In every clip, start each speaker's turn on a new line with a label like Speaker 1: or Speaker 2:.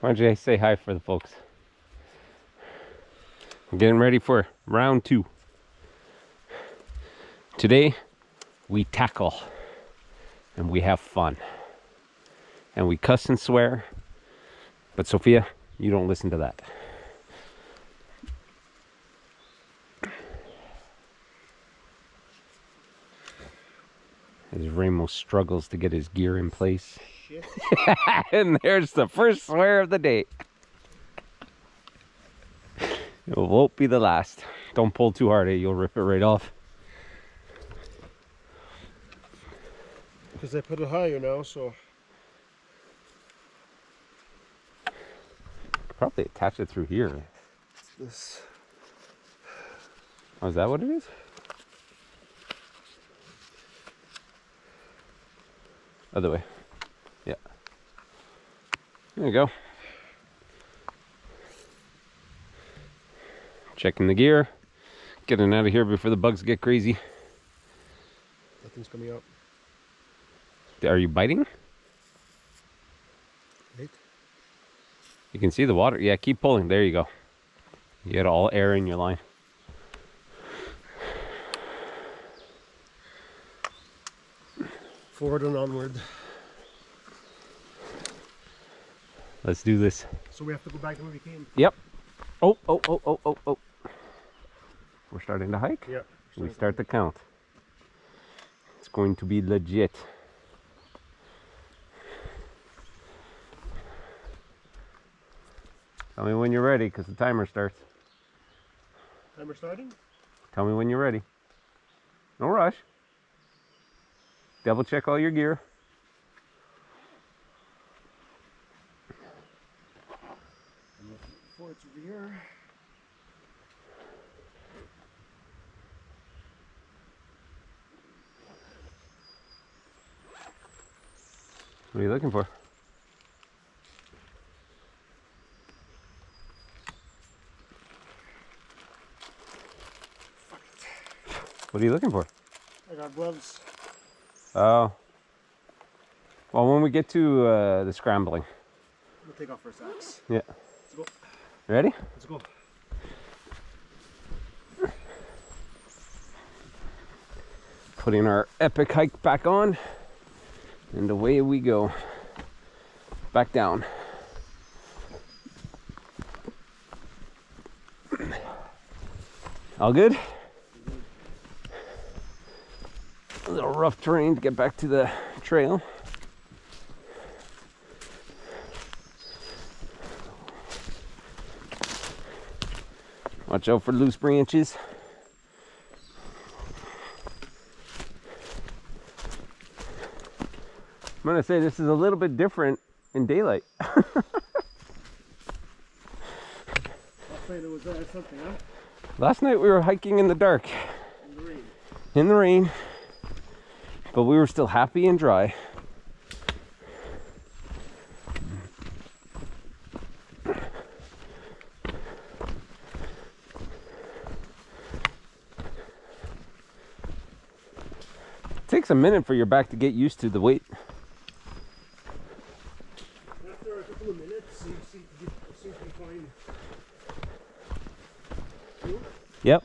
Speaker 1: Why don't you say hi for the folks? We're getting ready for round two. Today, we tackle and we have fun. And we cuss and swear. But Sophia, you don't listen to that. As Ramos struggles to get his gear in place.
Speaker 2: Shit.
Speaker 1: and there's the first swear of the day. It won't be the last. Don't pull too hard, eh? You'll rip it right off.
Speaker 2: Because I put it higher now, so
Speaker 1: Probably attach it through here.
Speaker 2: this.
Speaker 1: Oh, is that what it is? Other way. Yeah. There you go. Checking the gear. Getting out of here before the bugs get crazy.
Speaker 2: Nothing's coming out.
Speaker 1: Are you biting?
Speaker 2: Right?
Speaker 1: You can see the water. Yeah, keep pulling. There you go. You get all air in your line.
Speaker 2: Forward and onward.
Speaker 1: Let's do this.
Speaker 2: So we have to go back to where we came.
Speaker 1: Yep. Oh, oh, oh, oh, oh, oh. We're starting to hike.
Speaker 2: Yeah.
Speaker 1: We start the count. It's going to be legit. Tell me when you're ready because the timer starts.
Speaker 2: Timer starting?
Speaker 1: Tell me when you're ready. No rush. Double check all your gear.
Speaker 2: Over here.
Speaker 1: What are you looking for? What are you looking for?
Speaker 2: I got gloves.
Speaker 1: Oh. Well, when we get to uh, the scrambling.
Speaker 2: We'll take off our socks.
Speaker 1: Yeah. Ready?
Speaker 2: Let's go.
Speaker 1: Putting our epic hike back on. And away we go. Back down. All good? A little rough terrain to get back to the trail. Watch out for loose branches. I'm gonna say this is a little bit different in daylight.
Speaker 2: Last night was uh, something, huh?
Speaker 1: Last night we were hiking in the dark,
Speaker 2: In the rain.
Speaker 1: in the rain, but we were still happy and dry. Minute for your back to get used to the weight.
Speaker 2: After a couple of minutes, you seem to be fine.
Speaker 1: Yep.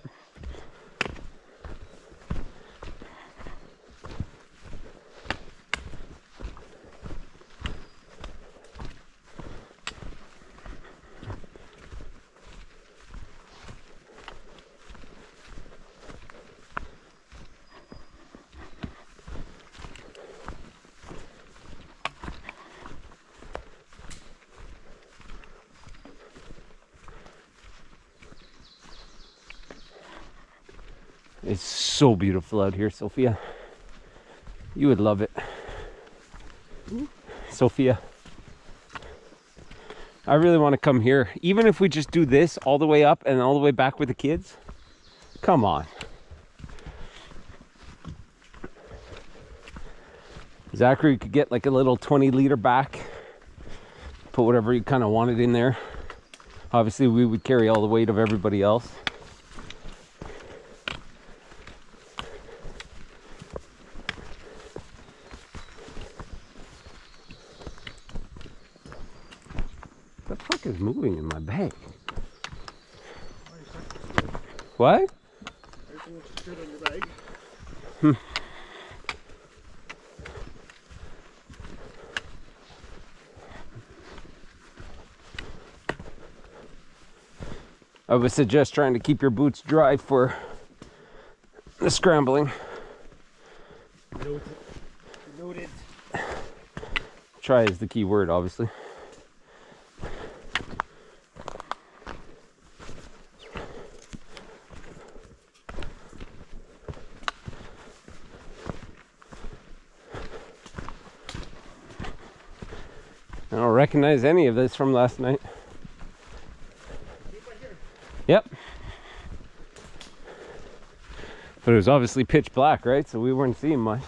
Speaker 1: It's so beautiful out here, Sophia. You would love it. Sophia. I really want to come here, even if we just do this all the way up and all the way back with the kids. Come on. Zachary you could get like a little 20 liter back, put whatever you kind of wanted in there. Obviously, we would carry all the weight of everybody else. the fuck is moving in my bag? What?
Speaker 2: Everything looks good on your bag.
Speaker 1: I would suggest trying to keep your boots dry for the scrambling.
Speaker 2: Noted. Noted.
Speaker 1: Try is the key word, obviously. I don't recognize any of this from last night. Yep. But it was obviously pitch black, right? So we weren't seeing much.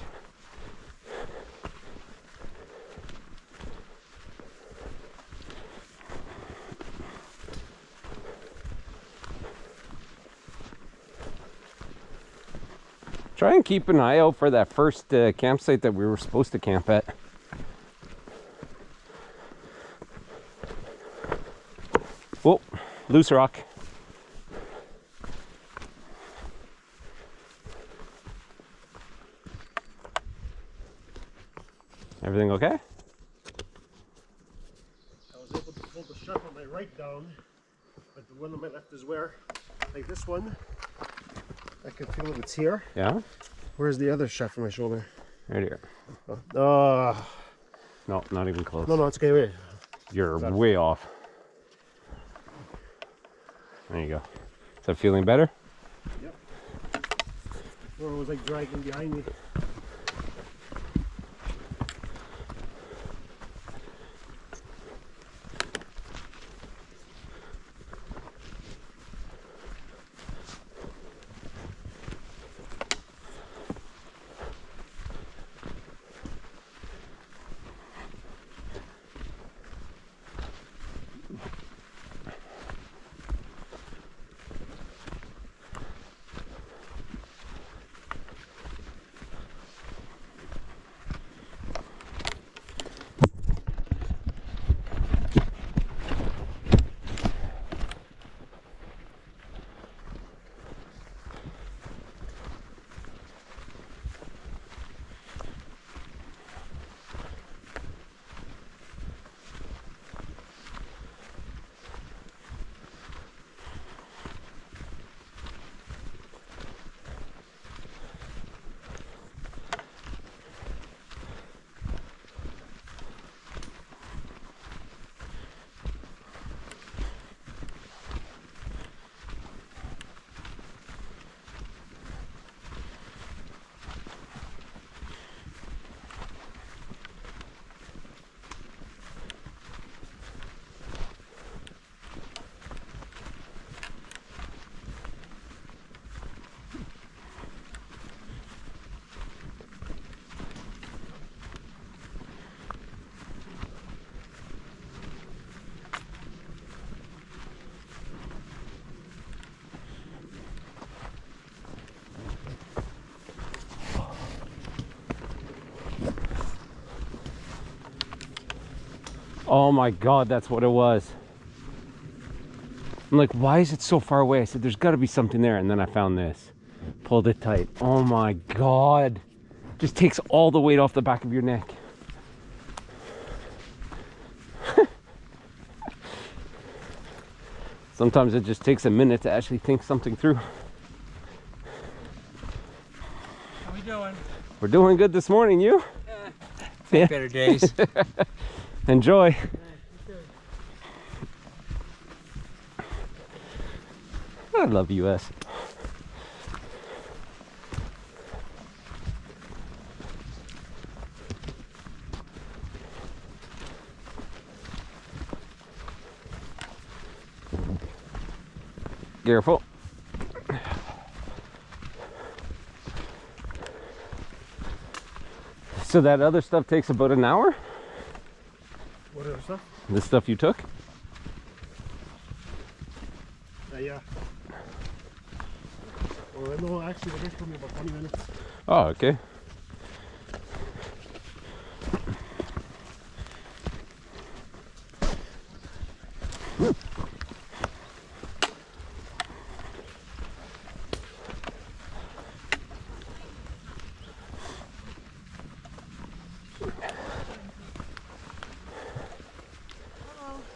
Speaker 1: Try and keep an eye out for that first uh, campsite that we were supposed to camp at. Whoa, loose rock. Everything okay?
Speaker 2: I was able to pull the strap on my right down, but the one on my left is where, like this one, I can feel it. It's here.
Speaker 1: Yeah?
Speaker 2: Where's the other strap on my shoulder?
Speaker 1: Right here.
Speaker 2: Oh,
Speaker 1: No, not even close.
Speaker 2: no, no, it's okay. Wait.
Speaker 1: You're way off. There you go. Is that feeling better?
Speaker 2: Yep. Or was like dragging behind me.
Speaker 1: Oh my god, that's what it was. I'm like, why is it so far away? I said, there's got to be something there. And then I found this. Pulled it tight. Oh my god. Just takes all the weight off the back of your neck. Sometimes it just takes a minute to actually think something through.
Speaker 3: How we doing?
Speaker 1: We're doing good this morning, you? Yeah.
Speaker 3: Better days.
Speaker 1: Enjoy. I love US. Careful. So that other stuff takes about an hour?
Speaker 2: What other stuff?
Speaker 1: The stuff you took?
Speaker 2: Uh, yeah. Well, no, actually, the rest took me about 20 minutes.
Speaker 1: Oh, okay.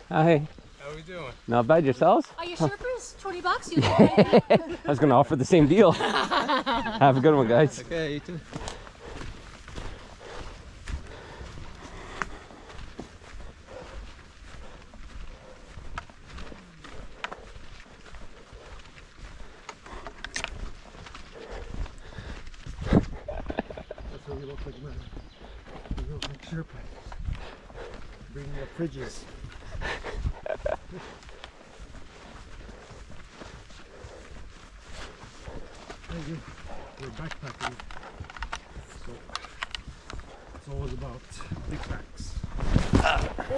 Speaker 1: Hi.
Speaker 3: How we doing?
Speaker 1: Not bad yourselves?
Speaker 4: Are you sure Sherpas? 20 bucks? You know,
Speaker 1: I was going to offer the same deal. Have a good one, guys.
Speaker 3: Okay, you too.
Speaker 2: That's what we look like, man. We look like Sherpa. Bringing up fridges. Thank you. We're backpacking. So it's always about big packs.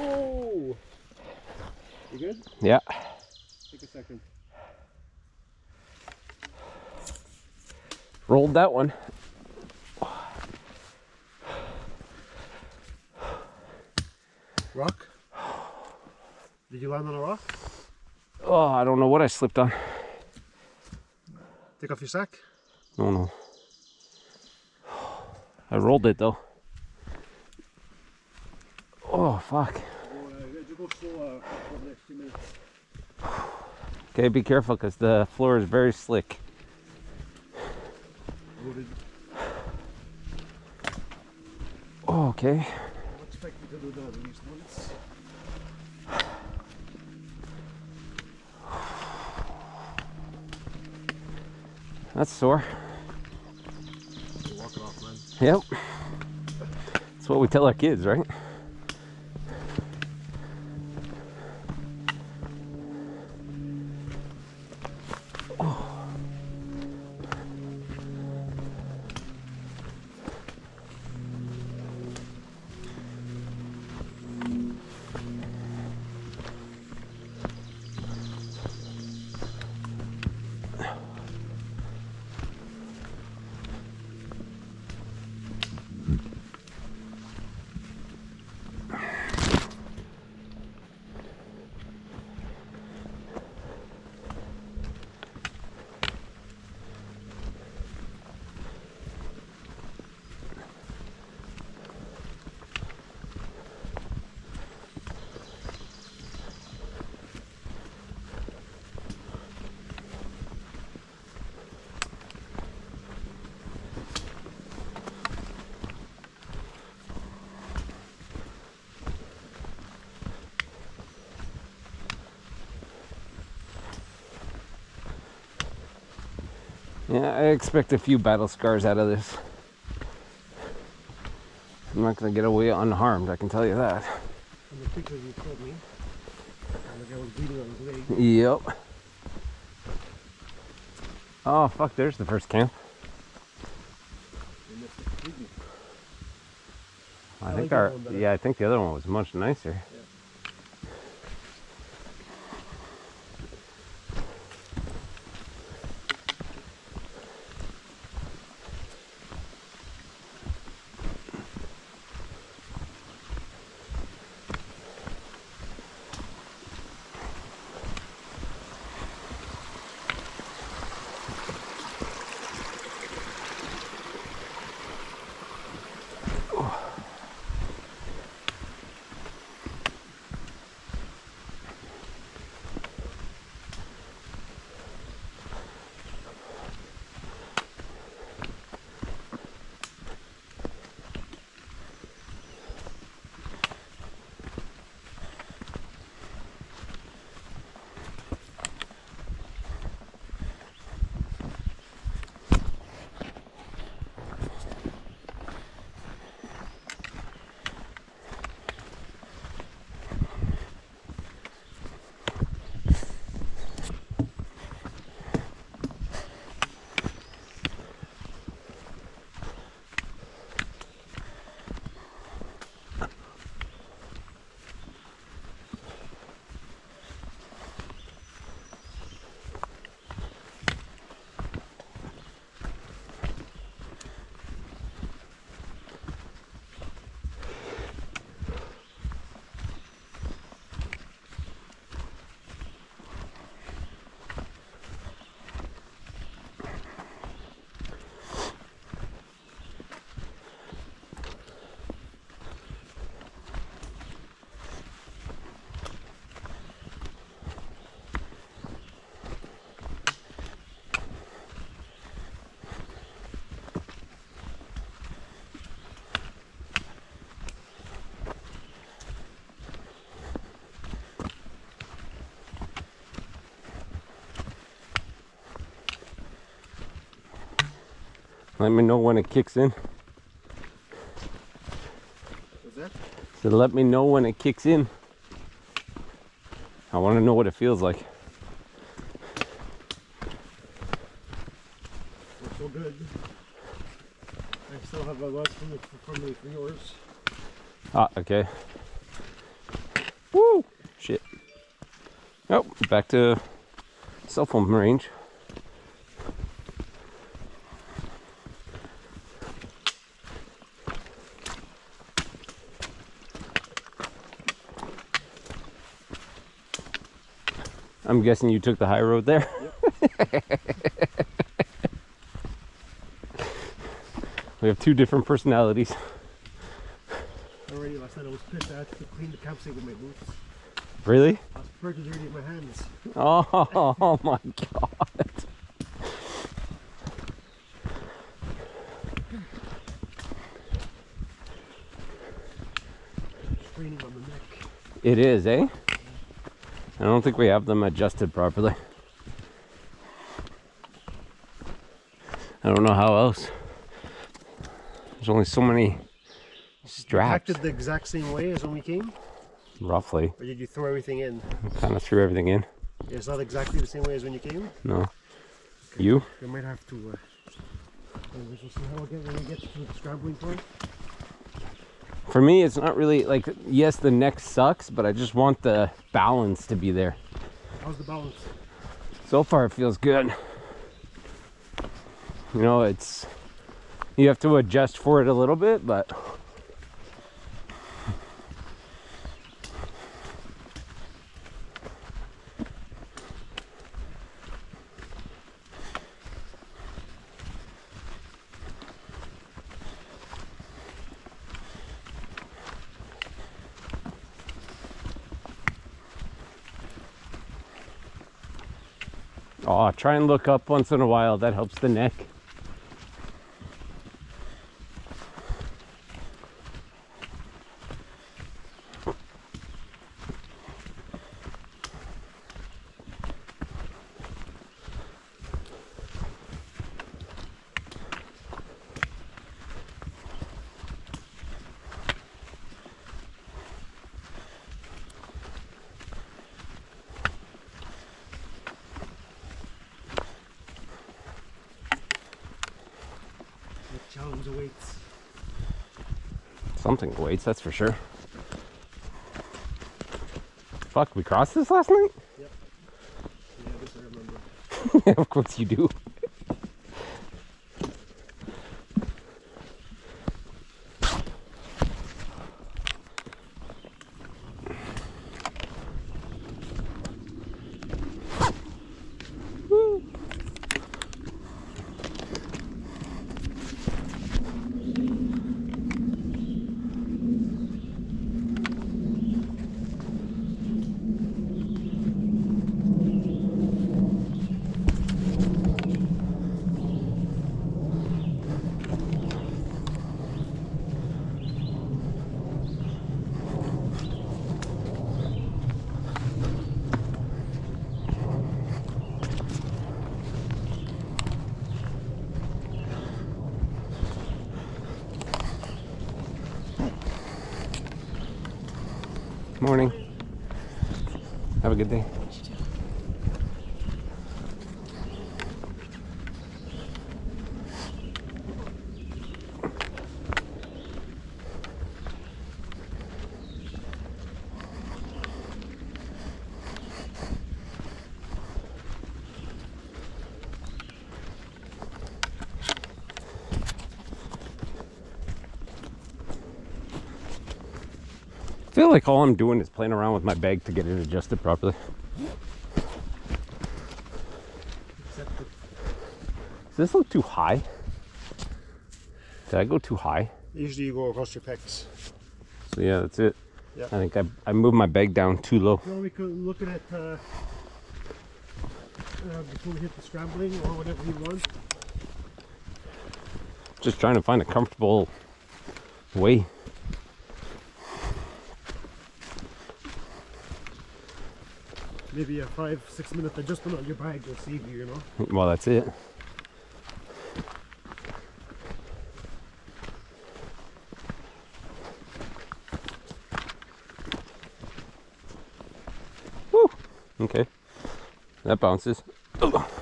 Speaker 2: Oh! You good?
Speaker 1: Yeah.
Speaker 2: Take a second.
Speaker 1: Rolled that one.
Speaker 2: Rock? Did you land on a rock?
Speaker 1: Oh, I don't know what I slipped on.
Speaker 2: Take off your sack?
Speaker 1: No, no. I rolled it though. Oh, fuck.
Speaker 2: Go slow for the next few minutes.
Speaker 1: Okay, be careful because the floor is very slick. Oh, okay.
Speaker 2: I'm expecting to do that at least once.
Speaker 1: That's sore.
Speaker 2: Walk it off, man.
Speaker 1: Yep. That's what we tell our kids, right? Yeah, I expect a few battle scars out of this. I'm not gonna get away unharmed, I can tell you that.
Speaker 2: From the picture you showed me, the guy was bleeding on his leg.
Speaker 1: Yep. Oh fuck, there's the first camp.
Speaker 2: They missed it completely.
Speaker 1: I
Speaker 2: I
Speaker 1: think
Speaker 2: like
Speaker 1: our yeah, I think the other one was much nicer. Let me know when it kicks in.
Speaker 2: What's that?
Speaker 1: So let me know when it kicks in. I want to know what it feels like.
Speaker 2: We're so good. I still have a lot from the from the yours.
Speaker 1: Ah, okay. Woo! Shit. Oh, back to cell phone range. I'm guessing you took the high road there. we have two different personalities.
Speaker 2: Already last night I was pissed I had to clean the campsite with my boots.
Speaker 1: Really?
Speaker 2: I was dirty in my hands.
Speaker 1: Oh, oh my god.
Speaker 2: Straining on the neck.
Speaker 1: It is, eh? I don't think we have them adjusted properly. I don't know how else. There's only so many straps,
Speaker 2: Acted the exact same way as when we came,
Speaker 1: roughly.
Speaker 2: or did you throw everything in?
Speaker 1: Kind of threw everything in.
Speaker 2: It's not exactly the same way as when you came.
Speaker 1: No. You?
Speaker 2: We might have to. Uh, we shall see how again when we get to the scrambling part.
Speaker 1: For me, it's not really like, yes, the neck sucks, but I just want the balance to be there.
Speaker 2: How's the balance?
Speaker 1: So far, it feels good. You know, it's you have to adjust for it a little bit, but try and look up once in a while. That helps the neck. Something waits, that's for sure. Fuck, we crossed this last night?
Speaker 2: Yeah, this I remember.
Speaker 1: of course you do. Morning. Have a good day. Like all I'm doing is playing around with my bag to get it adjusted properly. Does this look too high? Did I go too high?
Speaker 2: usually you go across your pecs.
Speaker 1: So yeah, that's it.
Speaker 2: Yeah.
Speaker 1: I think I, I moved my bag down too low.
Speaker 2: We could look at it uh, uh, before we hit the scrambling or whatever you want.
Speaker 1: Just trying to find a comfortable way.
Speaker 2: maybe a five, six minute adjustment on your bag will save you, you know?
Speaker 1: Well, that's it. Woo! Okay. That bounces. Oh.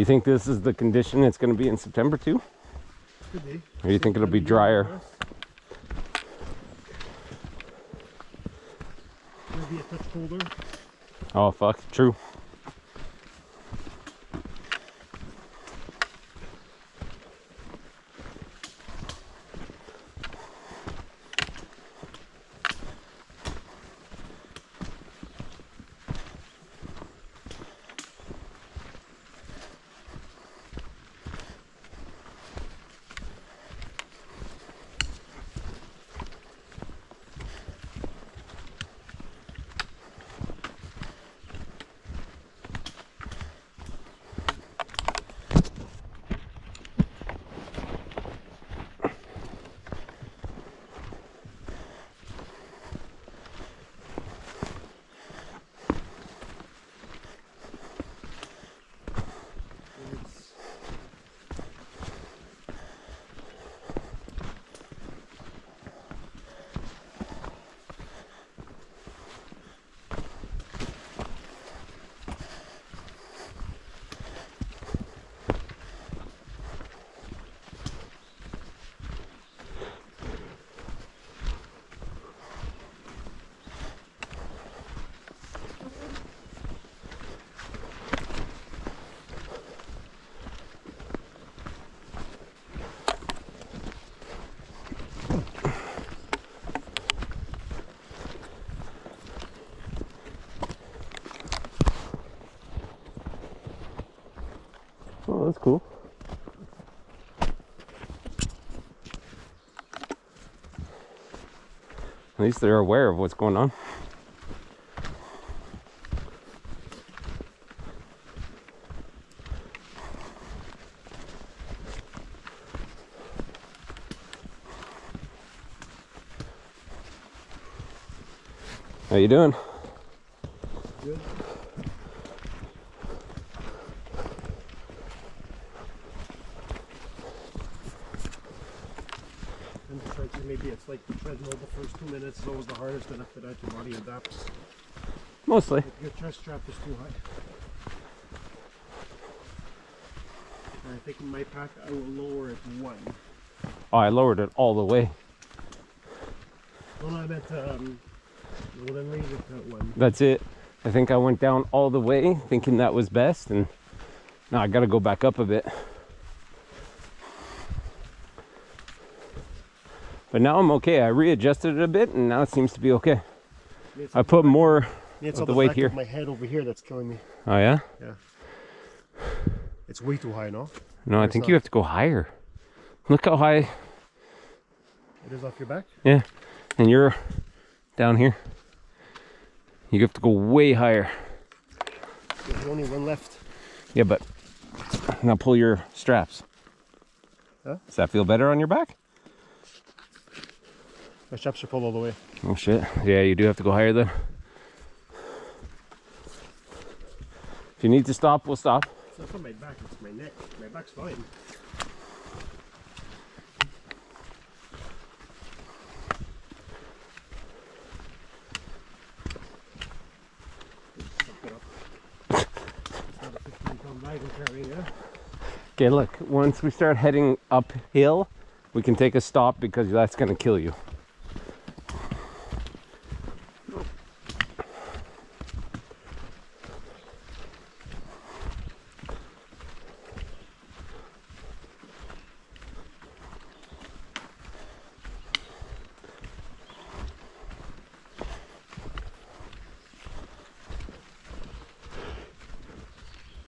Speaker 1: You think this is the condition it's going to be in September too?
Speaker 2: Could be.
Speaker 1: Or do you think it'll be drier?
Speaker 2: Maybe a touch colder.
Speaker 1: Oh fuck, true.
Speaker 2: It's
Speaker 1: That's cool. At least they're aware of what's going on. How you doing?
Speaker 2: good. And it's like maybe it's like the treadmill the first two minutes is always the hardest, and after that your body adapts.
Speaker 1: Mostly.
Speaker 2: If your chest strap is too high. And I think in my pack I will lower it one.
Speaker 1: Oh, I lowered it all the way.
Speaker 2: No, I meant um, well then leave it at one.
Speaker 1: That's it. I think I went down all the way thinking that was best, and now I gotta go back up a bit. But now I'm okay. I readjusted it a bit, and now it seems to be okay. I put more.
Speaker 2: it's
Speaker 1: of the
Speaker 2: the
Speaker 1: weight here.
Speaker 2: of my head over here that's killing me.
Speaker 1: Oh yeah. Yeah.
Speaker 2: It's way too high, no?
Speaker 1: No, I think
Speaker 2: not.
Speaker 1: you have to go higher. Look how high,
Speaker 2: It is off your back. Yeah.
Speaker 1: And you're down here. You have to go way higher.
Speaker 2: There's only one left.
Speaker 1: Yeah, but now pull your straps.
Speaker 2: Huh?
Speaker 1: Does that feel better on your back?
Speaker 2: My straps are pulled all the way.
Speaker 1: Oh shit. Yeah, you do have to go higher then. If you need to stop, we'll stop.
Speaker 2: It's not on my back, it's my neck. My back's fine. Suck it up. It's not a 15 pound bag I'm carrying, yeah?
Speaker 1: Okay, look, once we start heading uphill, we can take a stop because that's gonna kill you.